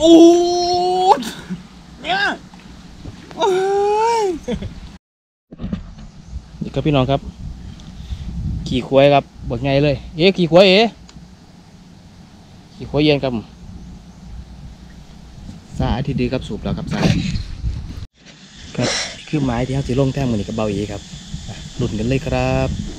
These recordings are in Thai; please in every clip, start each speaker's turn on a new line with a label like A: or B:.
A: โอ้ยเนี่ยโอ้ย
B: นี่ครับพี่น้องครับ ขี่ควายครับบักไงเลย เอ๊ขี่ควายเอ๊ขี่ควายเย็นครับสาที่ดีครับสูบแล้วครับสาครับคือไม้ที่เขาจะลงแท่งมือนี่กับเบาเอครับหลุดกันเลยครับ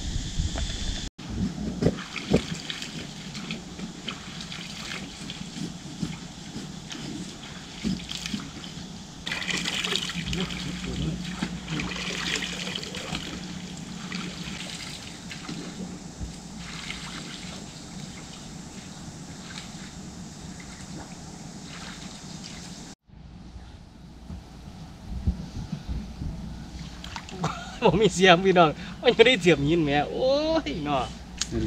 B: ผมมีเสียงพี่น้องมันไม่ได้เสียบยินแหม่โอ้ยเนาะ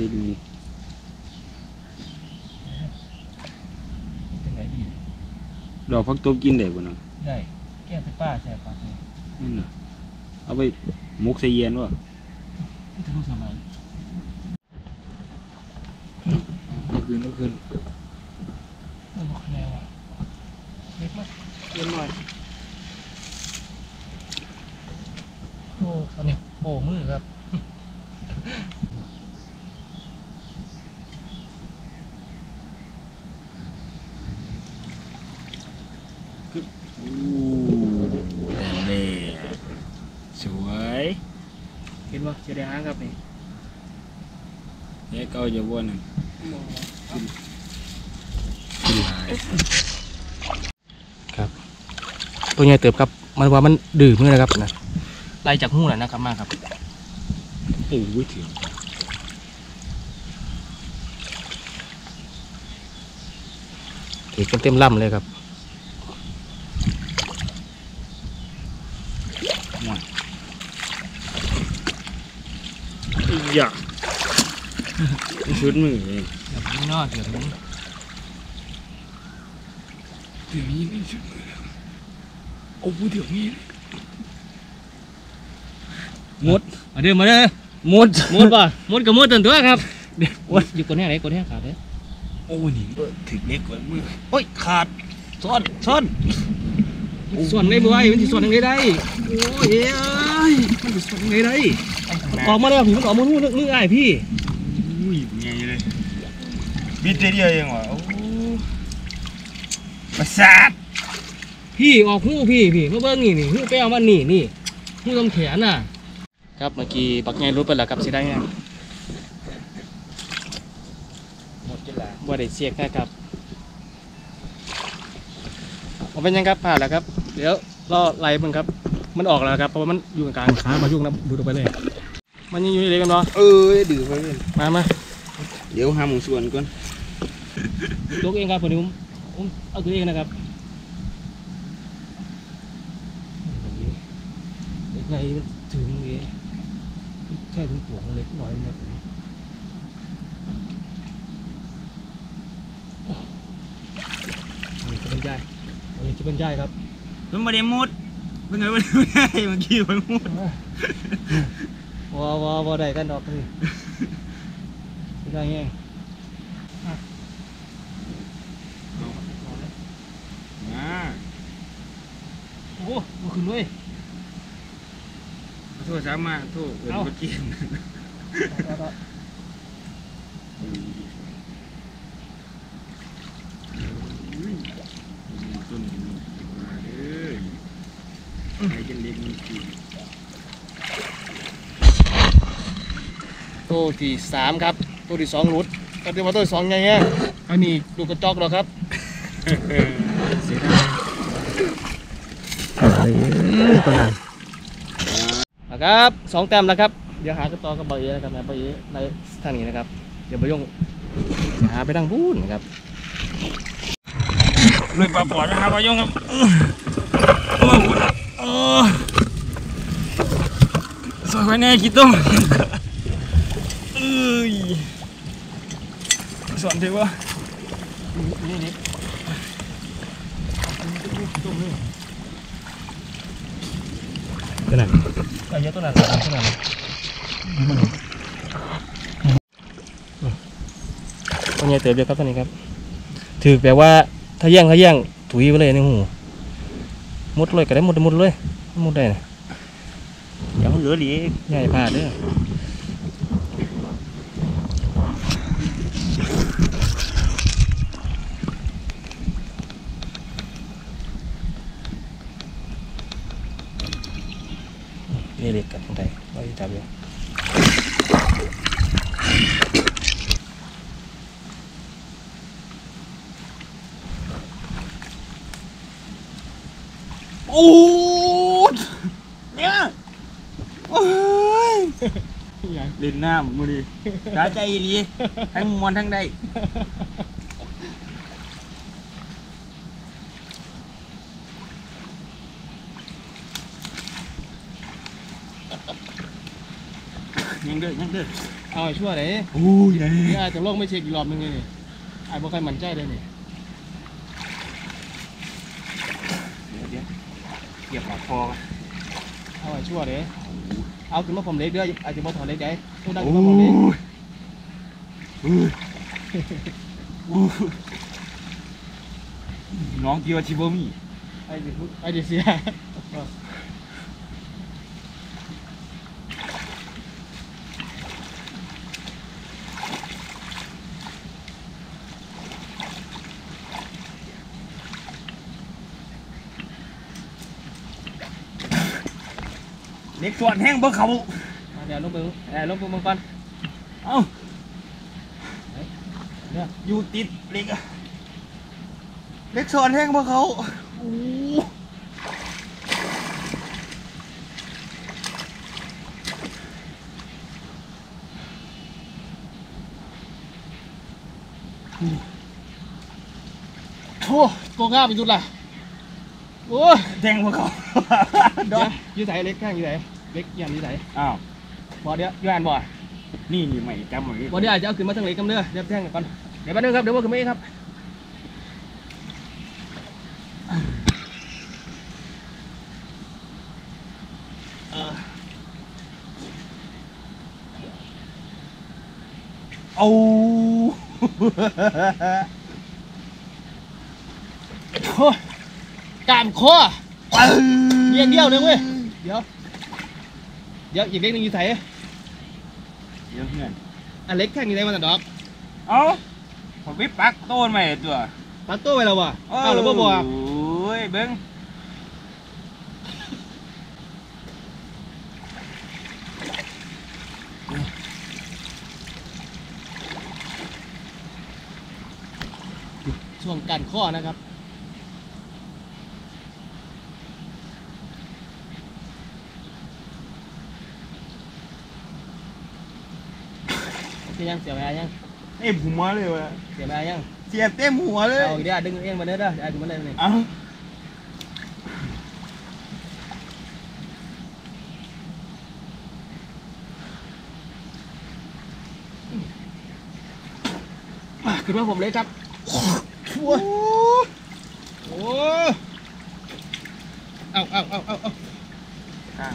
A: ลิ้นนี่
B: เป็นไงพี่
A: ดอกฟักตบกินได้บ่เนาะ
B: ได้แก้เป็นป้าแซ่บปากเลย
A: นั่นน่ะเอาไปหมกใส่เย็นวะ
B: ที่ทะลุสมัย
A: เอาคืนเอาคืน
B: มันบอกแนวอะเล็กมากเล็กหน่อย อ้ตอนนี้โอ้มือครับ
A: อู้นี่สวย
B: เห็นว่าจะได้หางครับนี่
A: แย่เก่าจะบ่นั่นกินหลาย
B: ตัวใหญ่เติบครับ มันว่ามันดื้อมือนะครับนะ ไล่จากหูน่ะนะครับมากครับ
A: โอ้ยเถื่อน
B: ถือเต็มๆลำเลยครับ
A: อีหยะชุดมือเลย
B: แบบนี้เนาะเดี๋ยวนี้
A: เดี๋ยวนี้นี่ชุดมือแล้วโอ้เดี๋ยวนี้ มด
B: มาเด้อมาเด้อ
A: มด
B: มดป่ะมดกับมดตันตัวครับเดี๋ยวมดอยู่คนแห้งไหนคนแห้งขาดเลย
A: โอ้นี่ถึงเล็กกว่ามือโอ้ยขาดซ่อนซ่อน
B: ส่วนได้บ่ไอ้มันสิส่วนยังไงได้โอ้ยเอ้ยมันสิส่วนยังไงได้ออกมาแล้วพี่มันออกมานู่นนึกไอ้พี่
A: อุ้ยไงเลยบิดเดียวเองวะโอ้ประสาท
B: พี่ออกหูพี่พี่มาเบิ่งนี่นี่หูแก้วมันนี่นี่หูลำแขนน่ะ ครับเมื่อกี้ปักไงรู้ไปแล้วครับสิได้ไง
A: หมดจะละ
B: บ่ได้เสียกนะครับเอาเป็นยังครับผ่านแล้วครับ เดี๋ยวรอไล่มันครับ มันออกแล้วครับเพราะว่ามันอยู่กลางขามายุ่งนะดูดออกไปเลย มันยังอยู่ในเล็กกันเนาะ
A: เอ้ยดื้อไปเลย
B: มามา
A: เดี๋ยวหาหมูส่วนก่อน
B: ยกเองครับผมผมผมเอาตัวเองนะครับไงมันถึงเอง แค่ถึงปวงเล็กน้อยนะอันนี้จะเป็นย่ายอันนี้จะเป็นย่ายครับ
A: มันไม่ได้มุดเป็นไงไม่ได้เมื่อกี้มันมุด
B: วอวอวอได้กันดอกนี่ได้ไง
A: มา
B: โอ้โหมาขึ้นด้วย
A: โท ษสามมาโทษเอิน
B: เอ้า
A: เมื่อกี้ต้นมาเอ้ยใครจะเล็กมันกิน
B: ตัวที่สามครับ ตัวที่สองรุดก็เดี๋ยวมาตัวที่สองไงเงี้ยอันนี้ดูกระจอกหรอครับ
A: เสียดาย
B: ตัวนั้นนะ ครับสองแต้มแล้วครับ เดี๋ยวหากระต่อกับเบาเอนะครับนะเบาเอในทางนี้นะครับ เดี๋ยวไปย่งหาไปทางบูนนะครับ
A: เลยปลาปอดนะครับไปลายงครับสวยกว่าแน่คิดต้มเอ้ยสอนเถอะวะ
B: นี่นี่ตั วนั้นเอาเยอะตัวนั้นตัวนั้นตัวใหญ่เติบเดียวครับตัวนี้ครับ ถือแบบว่าถ้าแย่งถ้าแย่งตุยไปเลยในหูมุดเลยก็ได้มุดมุดเลยมุดได้นะ
A: เดี๋ยวเหลือดี
B: ใหญ่พลาดเด้อนี่เล็กกับต รงไหนไว้จับอยู่
A: โอ้ยเนี่ ยโอ้ยเล่นน้ำมือดีสาใจดีทั้งมวนทั้งได้ยังเด้อยังเด้อ
B: เอาให้ชั่วเลย
A: โอ้ยยั
B: นี่อาจจะลงไม่เช็คอีกรอบนึงเลยนี่ไอ้บ่ใครมั่นใจเลยนี่
A: เดี๋ยวเก็บหลักคอกัน
B: เอาให้ชั่วเลยเอาขึ้นมาผมเล็กเด้ออาจจะบ่ถอนเล็กได้ต้องดัง
A: โอ้
B: ขึ้นมาผมเล็ก
A: ยโอ้ยโอ้ยน้องเกียวชิโบมี่
B: ไอ้เดี๋ยวไอ้เดี๋ยวเสีย
A: เล็กส่วนแห้งบ่เขา
B: มาเดี๋ยวลงไปเดี๋ยวลงไปมังก่อน
A: เอ้า
B: เนี่ย
A: อยู่ติดเล็กอะเล็กส่วนแห้งบ่เขาโอ้
B: โอ้ตัวงามอีกจุดละโอ้ย
A: แทงบ่เขา
B: เดี๋ยวอยืดไหนเล็กแข้งอยืดไหน เล็กยันอยืดไหน
A: อ้าว
B: บ่เดี๋ยวอยืดอันบ่
A: นี่นี่ไม่จำไว้
B: บ่เดี๋ยวอาจจะเอาขึ้นมาทางเล็กกำเนื้อเดี๋ยวแท่งกันก่อน เดี๋ยวแป๊บนึงครับ เดี๋ยวว่าขึ้นมาเองครับ
A: โอ้
B: โอ้ยกามคอเยี่ยงเดียวเลยเว้ย เดี๋ยว เดี๋ยวอีกเล็กหนึงอยืดไหน
A: เดี๋ยวเพื่อน
B: อันเล็กแข้งอยืดไหนมาตัดดอก
A: เอ้าผมไปปักโต้นใหม่ตัว
B: ปักตัวไว้แล้ววะเอาหรือบ่บอก
A: โอ้ยเบิ้ง
B: ช่วงกันข้อนะครับ โอเคยังเสียเวลายัง
A: เอ้ยหัวเลยวะ
B: เสียเวลายัง
A: เสียบเต็มหัวเลย
B: เอาอีกเดี๋ยวดึงเองมาเด้อเด้อเดี๋ยวดึงมาเลยนี่
A: เอ้า
B: มาขึ้นมาผมเลยครับโอ้โหเอาเอาเอาเอาเอา
A: ข้าง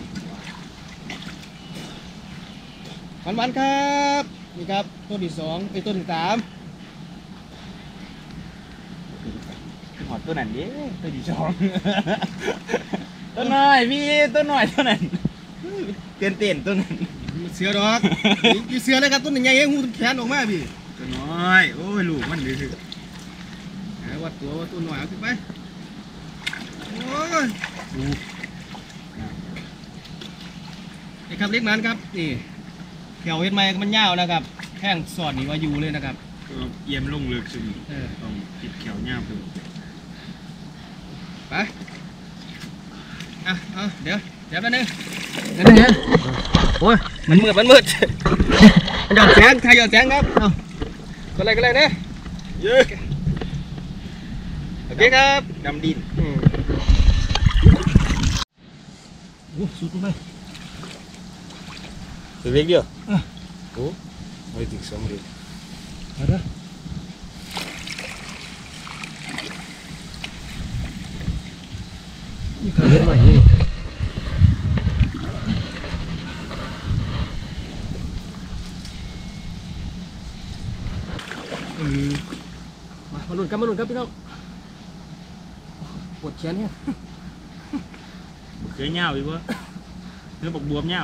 B: มันมันๆครับ นี่ครับต้นที่สองไอ้ยต้นที่สาม
A: หอดตัวนั้นดิตัวที่สองตัวน้อยพี่ตัวน้อยตัวนั้นเต้นเต้นตัวนั้น
B: เสือดอกนี่เสือเลยครับต้นใหญ่ๆหูแขนออกมาพี่
A: ตัวน้อยโอ้ยลูกมันดื้อ
B: เอาวัดตัววัดตัวหน่อยเอาขึ้นไปโอ้ยนี่ครับเล็กมันครับนี่ แถวเฮ็ดไม้มันยาวนะครับแข้งสอดนี่ว่าอยู่เลยนะครับ
A: ก็เยี่ยมลงเลือกสุด
B: เออ
A: ต้องติดเขียวย่ามดู
B: ไปอะเอาเดี๋ยวเดี๋ยวแป๊บนึงเดี๋ยวนะโอ้ยมันมืดมันมืดหยอดแสงถ่ายหยอดแสงครับเอาก็เลยก็เลยนะ
A: เยอะ
B: โอเคครับ
A: ดำดิน
B: อืมโอ้สุดลงไป
A: ตัวเล็กเดียว
B: โอ้
A: ไม่ถึงสองเดือน
B: เอาเด้อนี่คือเห็นไหมนี่อืมมามาลุ้นกันมาลุ้นกันพี่น้องปวดแขนเนี่ย
A: เคยเหงาอีกวะเนื้อบอกบวมเหงา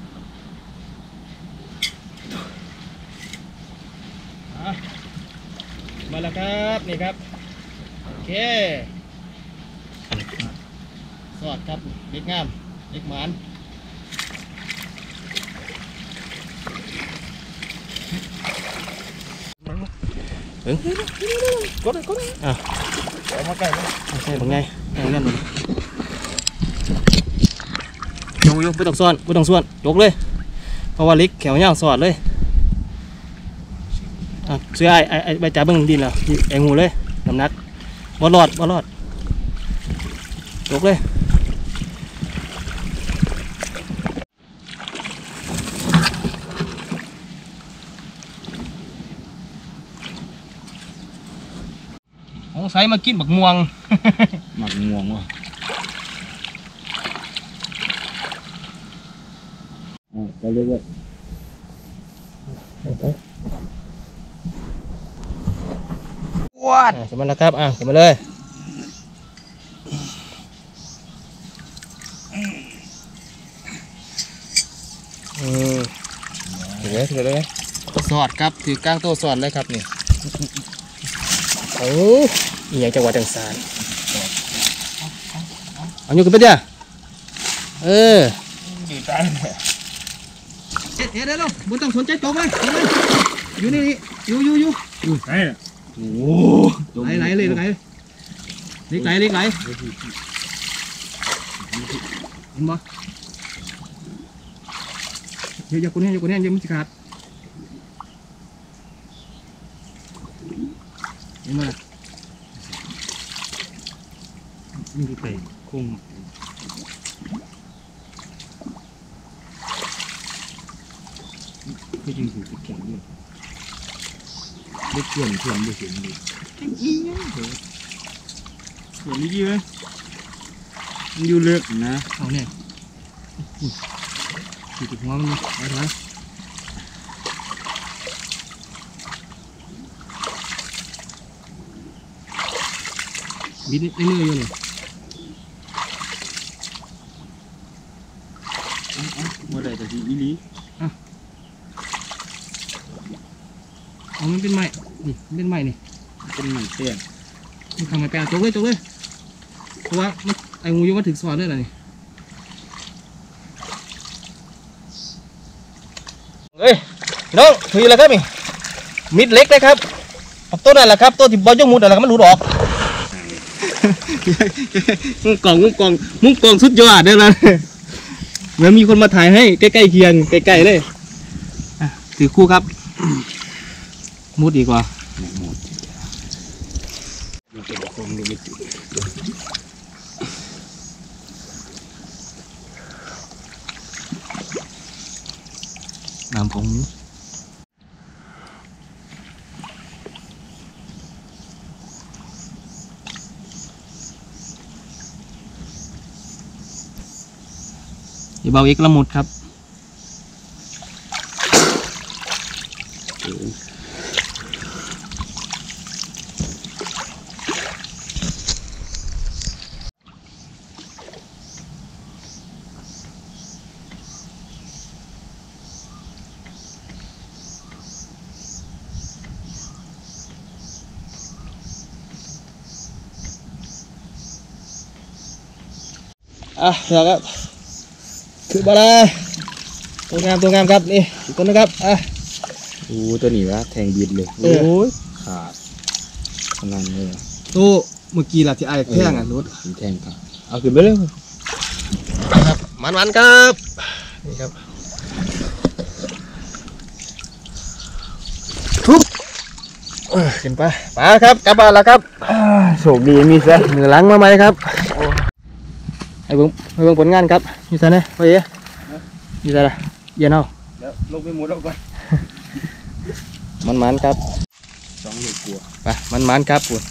B: มาแล้
A: ว
B: ครับนี่ครับโอเคสวัสดครับเล็กงามเล็กหมานถึงกดเลยกดเลยอะ
A: เอามาใกล้เลย
B: โอเคเป็นไงไงเงี้ยมันยกยกไม่ต้องซ้อนไม่ต้องซ้อนยกเลยเพราะว่าลิกแขวยาวสอดเลยอะเสื้อไอ้ไอ้ไอ้ใบจ่าเบิ้งดินแล้วไอ้งูเลยน้ำหนักบ่รอดบ่รอดยกเลยสงสัยมากินบักม่วง
A: หมักง่วงวะอ่าไปเรื่อย
B: ว้าขึ้นมาแล้วครับ อะขึ้นมาเลยอืมถือเลยถือเลยสอดครับถือกลางโต๊ะสอดเลยครับนี่โอ้ยอหย่างจังหวะจังสารเอาอยู่กันไปเดี๋ยวเออ
A: ๆอยู่ใต้เนี่ย
B: เอ๊ะเอ๊ะเดี๋ยวเราไม่ต้องสนใจตกเลยตกเลยอยู่นี่นี่อยู่อยู่อยู่
A: อยู่ใต้เนี่ย โอ้โห
B: ไหลไหลเลยไหลเล็กไหลเล็กไหลเห็นบ่เดี๋ยวอย่าคนนี้อย่าคนนี้อย่ามันจะขาดเห็นบ่ล่ะ
A: นี่คือไก่คุ้มไม่จริงคือแข็งด้วย เล็กเพื่อนเพื่อนไม่เห็นเลยแข็งอีเงี้ยเดี๋ยวเห็นนี่ดีไหมมันอยู่เลือกนะ
B: เอาเนี่ยขี่ติดหัวมันนี่ไปถอยบิดในมืออยู่นี่
A: เมื่อไรแต่ทีอีหลี
B: เอามันเป็นไม้นี่มันเป็นไม้นี่
A: เป็นหนังเตี้ย
B: มันทำไมแปลจกเลยจกเลยเพราะว่ามันไอ้งูอยู่มาถึงสอนเลยล่ะนี่เฮ้ยน้องถือแล้วครับนี่มิดเล็กเลยครับเอาต้นนั่นแหละครับต้นที่บอยกมุดนั่นแหละครับมันหลุดออกมุ้งกล่องมุ้งกล่องมุ้งกล่องสุดยอดเด้อล่ะเหมือนมีคนมาถ่ายให้ใกล้ๆเคียงใกล้ๆเลยอะถือคู่ครับ มุดดีกว่า
A: หมดมันเป็นคงดูไม่ติด
B: น้ำผงอย่าเบาอีกละมุดครับ อะแล้วครับคือบาลาตัวงามตัวงามครับนี่อีกตัวนึงครับอะ
A: โอ้ตัวนี้วะแทงบิดเลย
B: เออ
A: โอ้ยขาดขนาดนี้เลย
B: ตัวเมื่อกี้ล่ะที่ไอ้แท่งอะรถ
A: มีแทงขาดเอาขึ้นไปเลย
B: ครับมันมันครับนี่ครับทุบเออขึ้นไปไปครับกลับบ้านแล้วครับ
A: โชคดีมีซะ
B: เหนือหลังมาไหมครับไอ้ เบิ่งไอ้เบิ่งผลงานครับอยู่ไสนะพ่อเอ๋อยู่ไสล่ะเย็นเอา
A: แล้วลงไปหมดแล้วก่อน
B: มันมันๆครับ
A: สองลูกกลัว
B: ไปมันมันๆครับปุ่น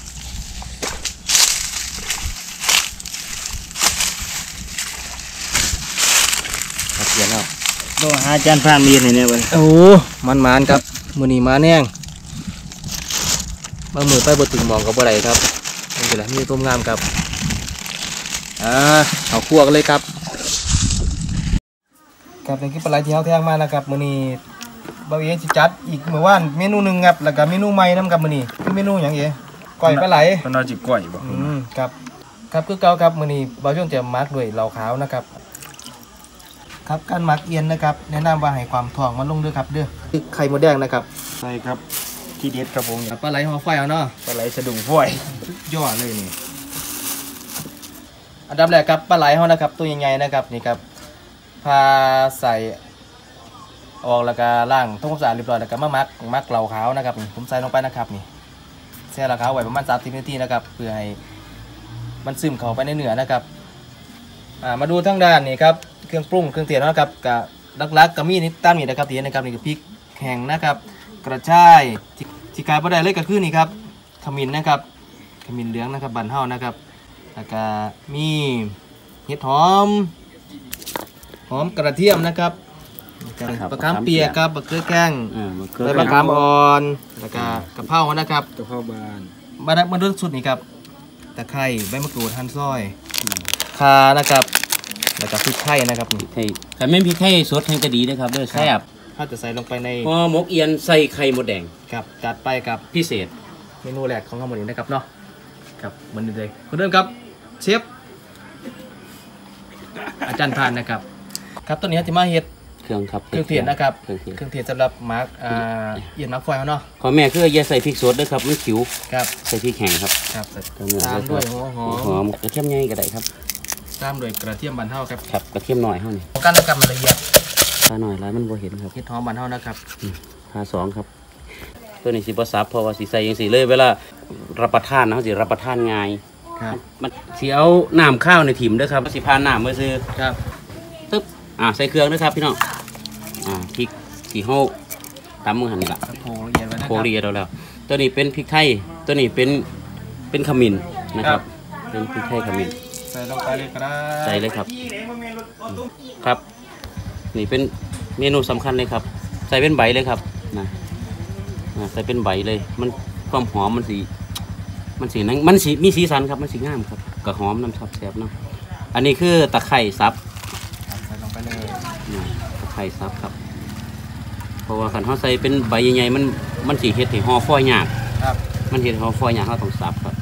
B: ครับเย็นเอา
A: โดนหาอาจารย์พานมีเนี่ยเว้ย
B: โอ้มันมันๆครับมือนี้มาแน่งบางมือไปบดถึงหมองกับบ่ได้ครับนี่คือแหละมีต้มงามครับ อ่าเอาคั่วกันเลยครับครับนี่คือปลาไหลที่เขาแทงมานะครับมือนี้บ่าวเอ๋สิจัดอีกเมื่อวานเมนูหนึ่งครับแล้วก็เมนูใหม่นํครับมือนี้คือเมนูหยังเอ๋ก้อยปลาไหล
A: ตอนเราจิก่อยบ่
B: อืมครับครับคือเก่าครับมือนี้บ่าวช่วงจะมักด้วยเหล้าขาวนะครับ ครับการหมักเอียนนะครับ แนะนำว่าให้ความถ่วงมันลงด้วยครับเด้อคือไข่มดแดงนะครับ
A: ใช่ครับที่เด็ดครับผม
B: ปลาไหลหัวไฟเอาเนาะ
A: ปลาไหลสะดุ้งฝ้อย
B: ยอดเลยนี่ อันดับแรกครับปลาไหลเขานะครับ ตัวใหญ่ๆนะครับนี่ครับพาใส่ออกแล้วก็ล่างทำความสะอาดเรียบร้อยแล้วก็มามักมักเหล่าขาวนะครับนี่ผมใส่ลงไปนะครับนี่แช่เหล่าขาวไว้ประมาณ30นาทีนะครับเพื่อให้มันซึมเข้าไปในเนื้อนะครับมาดูทั้งด้านนี่ครับเครื่องปรุงเครื่องเทศนะครับกับลักๆก็มีนี่ตามนี่นะครับที่เห็นนะครับนี่คือพริกแห้งนะครับ กระชายที่กายประเด็นเลยก็คือนี่ครับขมิ้นนะครับขมิ้นเหลืองนะครับบันเฮานะครับ แล้วก็มีเห็ดหอม หอมกระเทียมนะครับปลาคามเปียกครับบะเขือแข้ง
A: อ่ามันเกิ
B: ใบมะขามอ่อน แล้วก็กะเพรานะครับ
A: กระเพราบาน
B: มาดับมาดูสุดนี่ครับตะไคร้ใบมะกรูดหั่นซอยคานะครับ แล้วก็พริกไทยนะครับนี่
C: ไข่แต่ไม่มีไข่สดแห้งจะดีนะครับเด้อแซ่บ
B: ถ้าจะใส่ลงไปใน
C: ห่อหมกเอียนใส่ไข่มดแดง
B: ครับจัดไปกับ
C: พิเศษ
B: เมนูแรกของข้าวหมดนี้นะครับเนาะครับเหมันเลยคุณเริ่มครับ เชฟอาจารย์พานนะครับ ครับตัวนี้ที่มาเฮ็ด
C: เครื่องครับ
B: เครื่องเทศนะครับ
C: เครื่องเทศ
B: เครื่องเทศสำหรับมาร์กอ่าเอียนมาร์กไฟเขาเนาะ
C: ขอแม่คืออย่าใส่พริกสดด้วยครับมันขิว
B: ครับ
C: ใส่พริกแห้งครับ
B: ครับ
C: ตามด้วย
B: ตามด้วยหัวหอ
C: หอ
B: ม
C: มกระเทียมใหญ่ก็ได้ครับ
B: ตามด้วยกระเทียมบันเทาครับ
C: ครับกระเทียมหน่อยเท่านี้
B: การทำมันละเอียด
C: ทาหน่อยหลายมันบ่เห็นครับ
B: เฮ็ดหอมบันเทานะครับ
C: ทาสองครับ ตัวนี้สิบ่ซับเพราะว่าสิใส่จังซี่เลย เวลารับประทานนะเขาสิรับประทานง่าย
B: ครับ
C: มันสิเอาน้ำข้าวในถิ่มเด้อครับสิพานน้ำมาซื้อ
B: ครับ
C: ตึ๊บอ่าใส่เครื่องด้วยครับพี่น้องอ่าพริกที่เฮาตำมือหั่นนี่ล่ะ
B: โขลกละเอียดไว้นะค
C: โครับเรียเราแล้ว ตัวนี้เป็นพริกไทยตัวนี้เป็นเป็นขมิ้นนะครับเป็นพริกไทยขมิ้น
B: ใส่ลงไปเลยก็ได้
C: ใส่เลยครับ ครับ นี่เป็นเมนูสำคัญเลยครับ ใส่เป็นใบเลยครับนะอ่าใส่เป็นใบเลย มันความหอมมันสี มันสีนั้นมันสีมีสีสันครับ มันสีงามครับกระหอมน้ำซับแซ่บเนาะอันนี้คือตะไคร่ซับ
B: ใส่ลงไปเลย
C: นี่ตะไคร่ซับครับ เพราะว่าขันเขาใส่เป็นใบใหญ่ๆมันมันสีเห็ดให้ห่อฟอยยาก
B: ครับ
C: มันเห็ดห่อฟอยยากเขาต้องซับครับ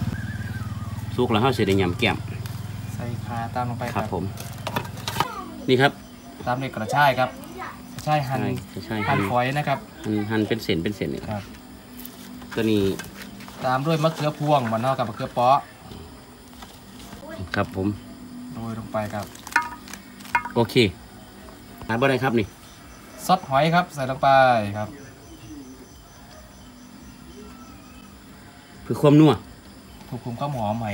C: สุกแล้วเขาเสียได้ยำแก้ม
B: ใส่คาตามลงไป
C: ครับผม นี่ครับ
B: ตามด้วยกระชายครับกระชายหั่น
C: ใช่
B: หั่
C: หั่
B: น
C: น
B: ฝอยนะครับ
C: หั่นหั่นเป็นเศษเป็นเศษนี่
B: ครับ
C: ตัวนี้
B: ตามด้วยมะเขือพวงบันเทากับมะเขือเปาะ
C: ครับผม
B: โรยลงไปครับ
C: โอเคหาบ่ได้ครับนี่
B: ซอสหอยครับใส่ลงไปครับ
C: เพื่อความนัว
B: ควบคุมข้าวหอมให้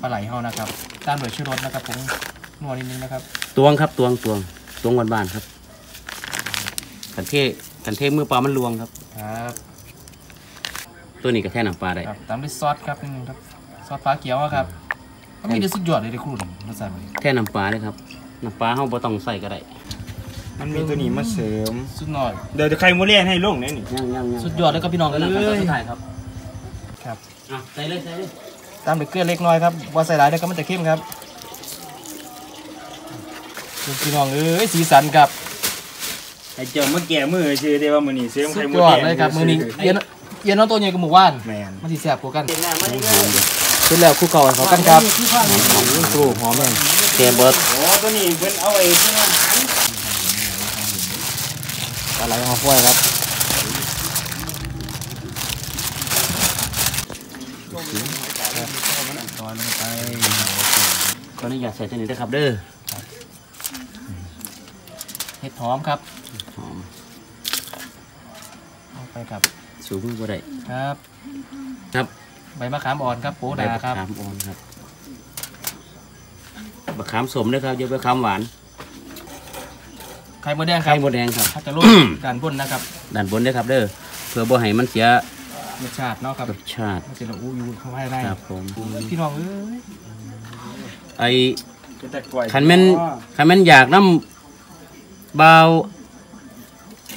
B: ปลาไหลเฮานะครับตามด้วยชูรสนะครับผมนัวนิดนึงนะครับ
C: ตวงครับตวงตวงตวงบานๆครับกันเทกันเทมือปลามันลวงครับ
B: ครับ
C: ตัวนี้ก็แท่น้ำปลาได้
B: ครับตามด้วยซอสครับนิดนึงครับซอสฟ้าเขียวอะครับก็มีได้สุดยอดเลยในครูนี่รสชาติมัน
C: แท่น้ำปลาเลยครับน้ำปลาเฮาบ่ต้องใส่ก็ได้
A: มันมีตัวนี้มาเสริม
B: สุดหน่อย
A: เดี๋ยวจะใครโมเลียนให้ลงเนี่ยนี่
C: ย่างย่างย่าง
B: สุดยอดเลยครับพี่น้อง
C: ก็
B: เอ้
C: นั่งกันตอน
B: ย
C: สุดท้ายครับ
B: ครับ
C: อะใส่เลยใส่เลย
B: ตามด้วยเกลือเล็กน้อยครับว่าใส่หลายเดี๋ยวก็มันจะเข้มครับพี่น้องเอ้ยสีสันครับ
A: ไอ้เจ้ามาแก่มือชื่อได้ว่ามือนี่เสริม
B: สุ
A: ใคร
B: ด
A: โม
B: ยอ
A: เลี
B: ด
A: ยน
B: เลยครับมือนี้เย็น เย็นเอาตัวใหญ่กับหมู่บ้าน
A: แมน
B: มันสิแซ่บกว่ากันเสร็จแล้วคู่เก่าให้เขากันครับโอ้หอมเลย
C: แกเบิด
A: โอ้ตัวนี้เพิ่นเอาไว้ที่อาหาร
B: ปลาไหลหอมฟ้อยครับซอยลงไป
C: ขออนุญาตใส่ตัวนี้ด้วยครับเด้อ
B: เห็ดหอมครับ
C: หอม
B: เอาไปครับ
C: สูงบ่ได้
B: ครับ
C: ครับ
B: ใบมะขามอ่อนครับโปดาครับ
C: ใมะขามอ่อนครับใบมะขามสมด้วยครับเยอะไปขามหวาน
B: ไข่มดแดงค
C: ไข่
B: รับ
C: มดแดงครับ
B: ถ้าจะลดการบนนะครับ
C: ด้านบนด้วยครับเด้อเพื่อบ่ให้มันเสีย
B: รสชาติเนาะครับ
C: รสชาติ
B: มันจะละอู้ยูเข้าให้ได้
C: ครับผม
B: พี่น้องเอ้ย
C: ไอ้
A: แต่กล้วย
C: คันแม่นคันแม่นอยากน้ำเบาว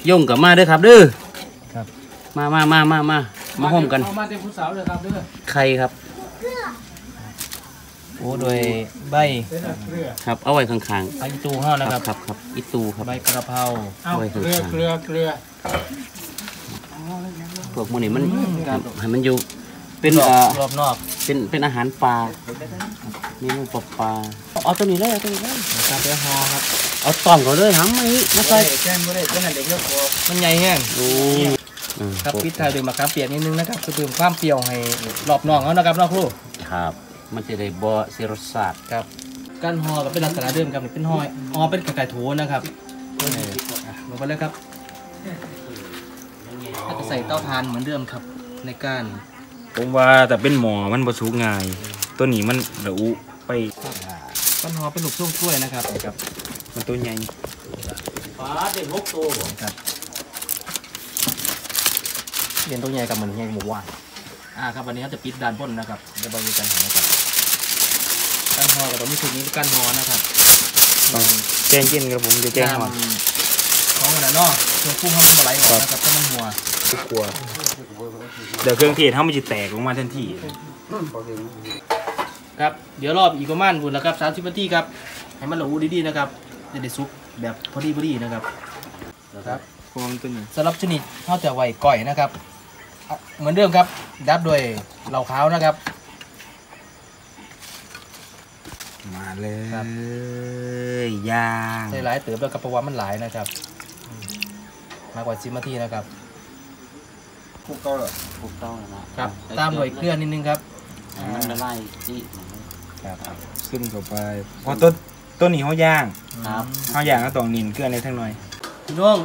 C: ย่งกับมาเด้อครับเด้อ
B: ครับ
C: มามามามามามาห่มกัน
B: เอามาเต็มผู้สาวเลยครับเด้อ
C: ไข่ครับ
B: โอ้โดยใบ
C: ครับ เอาไว้ข้าง
B: ใบตูเฮา
C: ๆ
B: นะครับ
C: ครับครับอีตูครับ
B: ใบกระเพรา
C: เอาไว้ข้าง
A: เกลือเกลือเกลือ
C: ๆพวกมันนี่มัน
B: ครับ
C: ให้มันอยู่ เป็น
B: รอ
C: เอ่อบ
B: รอบนอก
C: เป็นเป็นอาหารปลาเมนูปลาปลาเอาตัวนี้เลยเอาตัวนี้เลย
B: นะครับเดี๋ยวห่อครับ
C: เอาตอมเขาเลยหำมาอีกนะ
A: ใส่
C: ใส่
A: แก้มไม่ได้ก็นั่นเด็กเยอะพอ
B: มันใหญ่แห้ง
C: โอ้อืม
B: ครับปิดท้ายด้วยมะขามเปียกนิดนึงนะครับเพื่อเพิ่มความเปรี้ยวให้รอบนอกเขานะครับน้องครู
C: ครับ มันจะได้บ่เสียรสชาติ
B: ครับการห่อก็เป็นลักษณะเดิมครับนี่เป็นห่อห่อเป็นกระไก่โถนะครับเอออะลงไปเลยครับแล้วก็ใส่เต้าทานเหมือนเดิมครับ ในการ
A: ผมว่าแต่เป็นหมอมันบ่สุกง่าย ตัวนี้มันระอุไป
B: ก้อนห่อเป็นลูกช่วงกล้วยนะครับครับ
A: มันตัวใหญ่
C: ปลาเด็กหกตัว
B: ครับ เรียนตัวใหญ่กับเหมือนใหญ่หมูหวานอ่าครับวันนี้เราจะปิดด้านบนนะครับเดี๋ยวเราดูกันเห็นนะครับการห่อกับตัวมีชุดนี้เป็นการห่อนะครับ
A: ต้องแจ้งเย็นครับผมจะแจ้งก่อน
B: น้ำของขนาดเนอกเครื่องปรุงเขาเป็นบะไหลออกนะครับถ้ามันหัว
A: กลัวเดี๋ยวเครื่องเทศเขามันจะแตกลงมาทันที
B: ครับเดี๋ยวรอบอีกประมาณบุญแล้วครับสามสิบนาทีครับให้มันละอูดีๆนะครับจะได้ซุปแบบพอดีพอดีนะครับครับ
A: ฟองตัวนี้
B: สำหรับชนิดเขาจะไว้ก่อยนะครับอะ เหมือนเดิมครับ ดับด้วยเหล้าขาวนะครับ
A: มาเล
B: ครับ
A: ยย่าง
B: ใส่หลายเติบแล้วกับเพราะว่ามันหลายนะครับอืมมากกว่าสิบนาทีนะครับ
C: ถูกต้องแล้วนะครับ
B: ตามด้วยเกลือนิดนึงครับ
C: ให้มันละลายสิ
B: ครับ
A: ซึมเข้าไปพอตัวตัวนี้เขาย่าง
C: ครับ
A: เขาย่างก็ต้องนินเกลือในทั้งหน่อย
B: พี่น้อง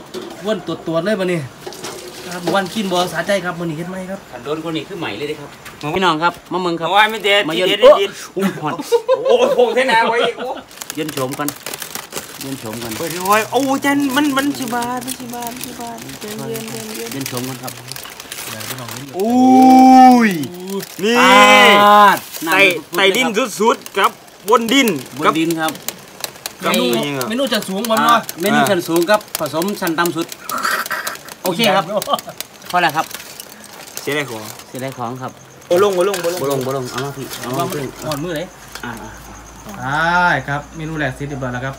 B: อ้วนตัวตัวๆเลยมานี่ ครับวันกินบอสาใจครับมันนี่เห็นไหมครับ
C: ขันโดนคนนี้คือใหม่เลยเด้ครับพี่น้องครับมาเมืองครับ
A: โอ้ยไม่เด็ด
C: มา
A: ไม่
C: เยือน
A: เด็ด
C: โอ้
A: ไม่เด็ด
C: อุ้ยหอน
A: โอ้ยพงเท่นาไว้อีกโอ้
C: เยือนโฉมกันเยือนโฉมกัน
A: เปิดโอ้ยโอ้ยจันมันมันชิบาทมันชิบาทชิบาทเย็นเย็นเย็นเย็น
C: เยือนโฉมกันครับ
B: เดี๋ยวพี่น้องเห็น
A: โอ้ยนี่ไต่ไต่ดินสุดๆกับบนดิน
C: บน
A: กับ
C: ดินครับ
A: กับ
B: เมนู
A: นี่ครับ
B: เมนูจะสูงบน
C: อ่า
B: เนาะ
C: เมนูชั้นสูงครับผสมชั้นต่ำสุด โอเคครับพอแล้วครับ
A: เสียได้ของ
C: เสียได้ของครับ
A: โบลงโบลงโบลง
C: บ่ลงบ่ลงเอามาพี่เอา
B: ว่า
C: มา
B: มัน
C: พี่
B: อ่อนมือเลย
C: อ่า
B: ได้ครับเมนูแรกเสร็จเรียบร้อยแล้วครับ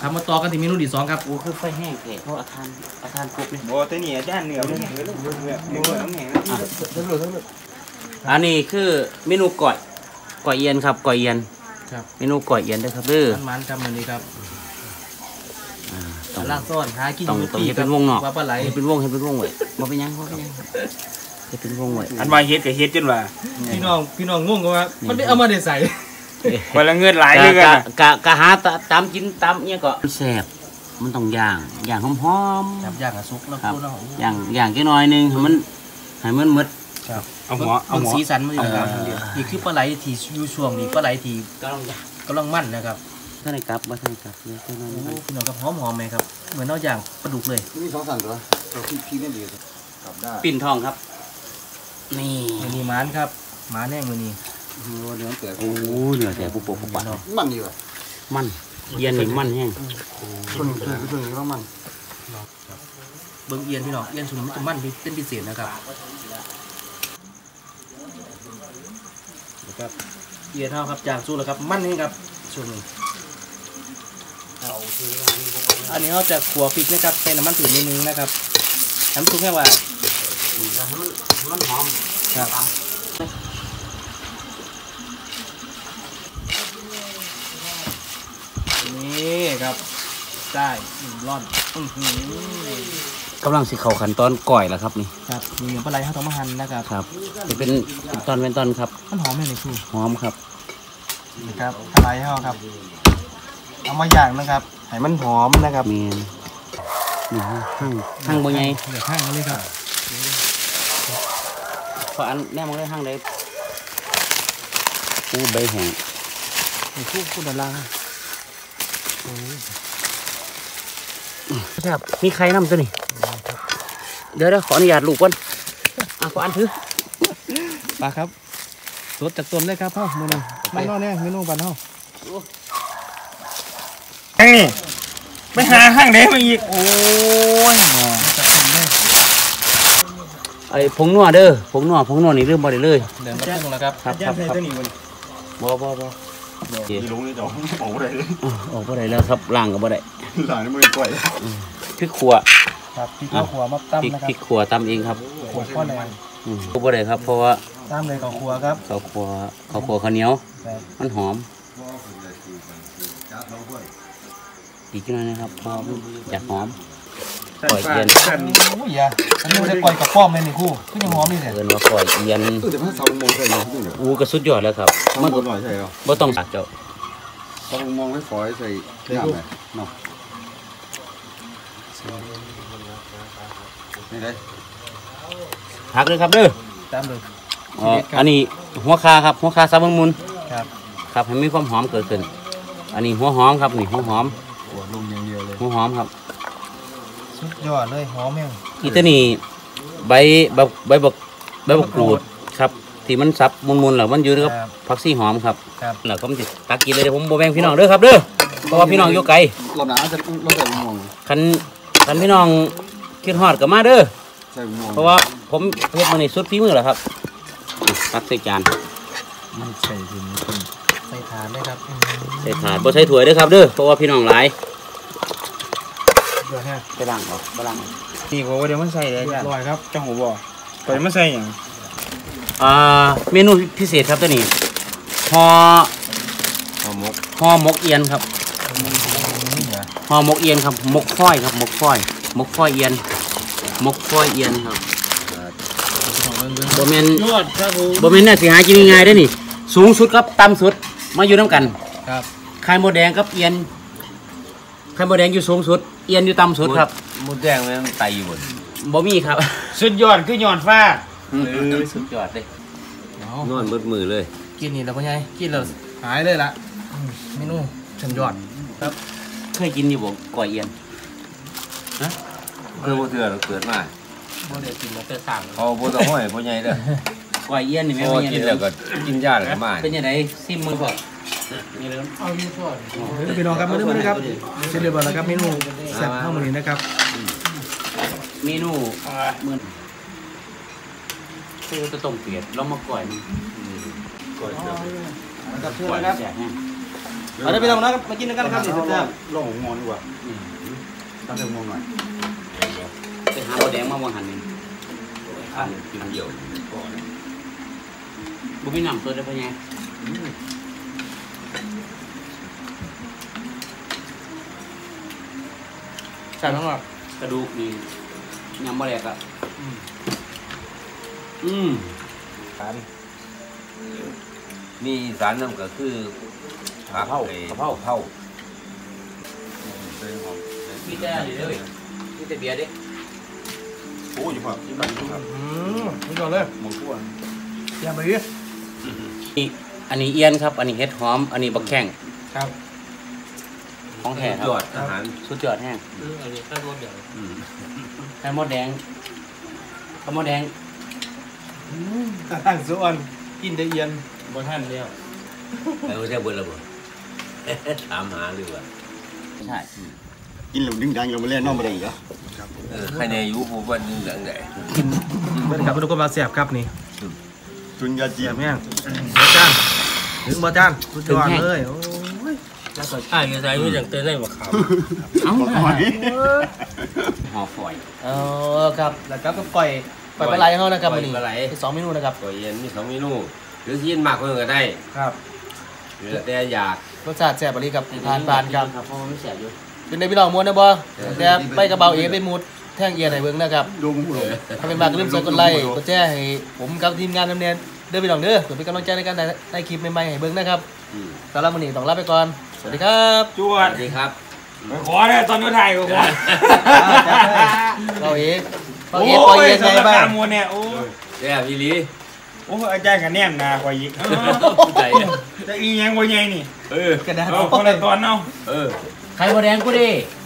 B: ทำมาต่อกันที่เมนูที่สองครับ
C: โอ้คือไฟแห้งแท้เพราะอาคารอาคารกบนี่
A: โบตัวนี้อาจารย์เหนือมันเหนือเหนือเหนือเหนือน้ำแข็ง
C: อันนี้คือเมนูก่อยก่อยเอียนครับก่อยเอียน
B: ครับ
C: เมนูก่อยเอียนเด้อครับเด้อ
B: มันมันๆครับมันนี้ครับ
C: อ่าต้อง
B: ล่างซ่อนหากิน
C: ต้อง
B: ยู่
C: ต้อง
B: ปี
C: เฮ็ดเป็นวงเนาะ
B: ปลาปลาไหล
C: เฮ็ดเป็นวงเฮ็ดเป็นวงไว้บ่เป็นหยังบ่เป็นหยังเฮ็ดเป็นวงไว้
A: อันมาเฮ็ดกับเฮ็ดจนว่า
B: พี่น้องพี่น้องงงกันว่ามันได้เอามาได้ใส่
A: วันละเงินหลายเลย
C: กะ
A: กัน
C: กะกะหาตะตามกินตามเนี้ยก็แซ่บมันต้องย่างย่างหอม
B: ครับย่างกับซุกแล้ว
C: ๆครับ
B: พูดเนาะ
C: ย่างย่างแค่น้อยหนึงให้มันให้มันหมด
B: ครับ
A: เอาหัวเอา
B: บิ่ง
A: หัว
B: สีสันมันอยู่ครับ
C: เออ
B: นี่คือปลาไหลที่อยู่ช่วงนี้ปลาไหลที่
C: ก็ต้องย่าง
B: กำลังมั่นนะครับ
C: ท่านได้กลับบ่ท่านได้กลับเนี่ยแค่นั้น
B: โอ้
C: นะครับ
B: พี่น้องครับหอมหอมไหมครับ เหมือนเอาอย่างปลาดุกเลย
D: มีสองสั่งตัวตัวพี่พี่ไม่ดีกลับได้
C: ปิ่นทองครับ นี่
B: มือนี้หมานครับหมาแน่งมือนี้
D: โอ้เดี๋ยวเกิด
C: โอ้เหนือแต่ปุ๊บปุ๊บปุ๊บปุ๊บ
D: มันอยู่อะ
C: มันเย็นนี่มันแห้ง
D: ตัวนี้ตัวนี้ตัวนี้ต้องมัน
B: เบิ้งเอียนพี่น้องเอียนสุนมันจะมั่นเป็นพิเศษนะครับนะครับเอียนเท่าครับจางสู้แล้วครับ มั่นนี่ครับช่วงนี้ อันนี้เราจะขัวพริกนะครับเป็นน้ำมันถือนิดนึงนะครับน้ำซุปแค่ว่า
C: มันหอม
B: ครับนี่ครับได้อืมร่อนอื้อหือกำ
C: ลังสิเข้าขั้นตอนก่อยแล้วครับนี่
B: ครับมีเนื้อปลาไหลข้าวต้มหั่นนะครับ
C: ครับจะเป็นเป็นตอนเป็นตอนครับ
B: มันหอมไหมเนี่ยพี่
C: หอมครับ
B: นะครับปลาไหลข้าวครับ เอามาย่างนะครับให้มันหอมนะครับ
C: มีนนี่ฮะหั่งหั่งบ่ใหญ่
B: เดี๋ยวข้างนี้ครับ
C: เพราะอันแน่มันได้หั่งได้อู้ใบแห้ง
B: นี่คู่คู่ดาราโอ้ย
C: ครับมีใครนำตัวนี่เดี๋ยวเดี๋ยวขออนุญาตลูกก่อนอะขออันถือ
B: ปลาครับสดจากต้นเลยครับเฮ้าเมนูไม่นอนแน่เมนูบ้านเฮ้า
A: แห้งนี่ไปหาห้างเด้มาอีกโอ้ย
C: ไอ้ผงนัวเด้อผงนัวผงนัวนี่เริ่มบ่ได้เลย
B: เดินกระพุ่งแล้วครับ
C: ครับ
A: แจ้
C: ค
A: ง
C: รับ
A: ใส่
C: ครับ
A: ตัวนี้มัน
C: บ่บ่บ่โอเค
A: มีลุงนี่จ้ะบอกว่าอะไรเลย
C: อะออกบ่ได้แล้วครับล้างก็บ่ได้
A: หลานมือก่อย
C: พริกขัว
B: ครับพริกข้าวขัวมาตั้ม
C: พริก
B: นะครั
C: พริ
B: บ
C: กขัวตำเองครับ
B: ขัวข้อแรง
C: อืมบ่ได้ครับเพราะว่า
B: ตั้มเลยกับขัวครับ
C: ข้าวขัวข้าวขัวข้าวเหนียว
B: แบบ
C: มันหอม อีกหน่อยนะครับเพราะมันอยากหอมปล่อยเย็น
B: โอ้ยอย่าอันนี้ไม่ได้ปล่อยกับป้อมเลยนี่คู่ขึ้นยังหอมนี่เนี่ย
C: เอินว่าปล่อยเอียน
D: เออแต่พันสาวมองใช่ไหมที่เนี่ย
C: อูก็สุดยอดแล้วครับ
D: มั
C: มันน
D: บนหน่อยใช่เหรอ
C: บ่ต้องเจ้า
D: สาวมองไม่ฝอยใส่ย่างไหนเนาะนี่ได้
C: พักเลยครับเด้อ
B: ตั้มเลย
C: เอ่ออันนี้หัวคาครับหัวคาซาบังมุน
B: ครับ
C: ครับให้มีความหอมเกิดขึ้น อันนี้หัวหอมครับนี่หัวหอม
D: หัวลงอย่างเดียวเลย
C: หัวหอมครับ
B: สุดยอดเลยหอมแม่ง
C: อีตัวนี้ใบใบใบบักใบบักกรูดครับ ที่มันซับมุนๆแล้วมันอยู่กับผักชีหอมครับ
B: ครับ
C: แล้วผมจะตักกินเลยเดี๋ยวผมบ่แบ่งพี่น้องเด้อครับเด้อเพราะว่าพี่น้องอยู่ไกล
D: เราหนาจะเราใส่มอง
C: คันคันพี่น้องคิดฮอดก็มาเด้อ
D: ใส่มอง
C: เพราะว่าผมเฮ็ดมานี่สุดฝีมือแล้วครับอะตักใส่จาน
A: มันใส่ถึงคน
B: ใส่ถาดเลยครับ
C: ใส่ถาดบ่ใส่ถ้วยเด้อครับเด้อเพราะว่าพี่น้องหลาย
B: เดี๋ยวฮะ
C: ไปล้างออกไปล้างออก
A: นี่บอกว่าเดี๋ยวมันใส่เลย
B: เรียบร้อยครับ
A: จังหัวบ่ก่อนมันใส่อย่าง
C: อ่าเมนูพิเศษครับตัวนี้ห่อ
A: ห่อหมก
C: ห่อหมกเอียนครับห่อหมกเอียนครับหมกฝ้อยครับหมกฝ้อยหมกฝ้อยเอียนหมกฝ้อยเอียนครับบ่แม่น
B: ยอดครับผม
C: บ่แม่นน่าสิหากินง่ายๆเด้อนี่สูงสุดกับต่ำสุด มาอยู่นํกัน
B: ครับ
C: ไข่มดแดงกับเอียนไข่มดแดงอยู่สูงสุด เอียนอยู่ต่ำสุดครับ
E: มดแดงมันไตอยู่บน
C: บ่มีครับ
A: สุดยอดคือหยอดฟ้า
C: สุดยอดเลย
E: นอนเบิดมือเลย
B: กินนี่แล้วพ่อใหญ่กินแล้วหายเลยละอืมเมนูฉันยอด
C: เคยกินอยู่บ่ก่อยเอียน
E: เพื่อบ่เถื่อเราเกิดมา
B: บ่ได้กินมาแต่สั่ง
E: เอาบ่ต้องห้อยพ่อใหญ่เด้อ
C: ก่อยเอียนนี่แม่
E: พอ
C: ว่า
E: กินแล้วก็กินยาแล้วก็มา
C: เป็นยังไงซิมมือบ่นี่เลย
B: เอาอยู่ทอดพี่น้องครับมาเรื่อยๆครับเสร็จเรียบร้อยแล้วครับเมนูแซ่บข้าวมันนี้นะครับ
C: เมนูเหมือนคือจะต้มเปียดเรามาก่อยนี่
B: กับเชื่อ
C: ก่อย
B: นะครับ
C: แจกแห้ง
B: เอาได้พี่น้องนะครับมากินกันครับนี่แซ่บ
D: ลองมองดีกว่าตั้งแต่มองหน่อย
C: ไปหาบ่แดงมาบ่หันนี่
E: อันกินเดียว
C: บ่มีน้ำเปิดได้ปะไง
B: แซ่บมาก
C: กระดูกนี่ยำบ่แหลกอะอืม
E: มีอีสารนำก็คือผัก
C: เผา
E: ไอ้
C: กะเพรา
E: เผา
C: มีแต่อันนี้เลยมีแต่เบียร์เด้
D: โอ้ยครับที่บ้านครับ
B: อืมนี่ก่อนเลย
D: มองทั่ว
B: เยี่ยมไปดิ
C: นี่อันนี้เอียนครับ อันนี้เห็ดหอม อันนี้บักแข้ง
B: ครับ
C: ของแท้ค
E: ยอ
C: รั
E: ด
C: บ
E: อาหาร
C: สุดยอดแห้ง
B: อันนี้แซ่บรสเดียว
E: อืม
C: ไข่มดแดงไข่มดแดง
B: ตั้งส่วนกินได้เอียนบ่ทันแล้ว
E: ไปบ่ใช่เบิดแล้วบ่ถามหาหรือว่า
C: ใช่
D: กินหลุมดึงดังเราไม่เล่นนอกมาได้อีกเหรอ
E: เออใครในอยู่ผู้ว่านึงจังได๋
B: เบิ่งครับทุกคนมาแซ่บครับนี่
D: จุนยาจี
B: แซ่บแม่งบ่จานถึงบ่จานสุดยอดเลยโอ้ย
E: แล้วก็ใช่ยังไงมีจังเต้นได้บ่ครับ
C: เอ้า
D: หอย
C: ห่อฝอย
B: เออครับแล้วก็ปล่อยปล่อยปลาไหลเขานะครับ
E: ปล่
B: วั
E: อนย
B: นี้
E: ปลาไหล
B: สองเมนูนะครับ
E: ตัวเย็นมีสองเมนูหรือที่ยินมากกว่านั้นก็ได้
B: ครับ
E: หรือแต่อยาก
B: รสชาติแซ่บปรีกับทานปานครับ
C: เพราะมันไม่แสบอยู่
B: เป็นในพี่น้องมวนนะบ่แต่ไปกระเบาเอไปมุด แท่งเอียนให้เบิ่งนะครับ
D: ดูมุ้งหลง
B: ถ้าเป็นมากก็ลืมกดกดไลค์กดแชร์ให้ผมกับทีมงานดำเนินเด้อพี่น้องเด้อเพื่อเป็นกำลังใจในการได้ได้คลิปใหม่ๆให้เบิ่งนะครับ
E: อืม
B: สำหรับวันนี้ต้องลาไปก่อน สวัสดีครับ
A: จว
E: ส
A: ด
E: วัสดีครับ
A: ไปขอเนี่ยตอนนู้นถ่ายก็ขอ
B: เราเอ๋เราเอ๋ปล่อยเย็นไงบ้าง
A: มวนเนี่ยโอ้ย
E: แซ่บอีหลี
A: โอ้อาจารย์กันแนมหนาข่อยอีก
F: ใจ
A: จะอีหยังบ่ใหญ่นี่
F: เออ
B: กระดาษ
A: เอาคนละตอนเอา
F: เออ
C: ไข่มดแดงกูดิ
F: เ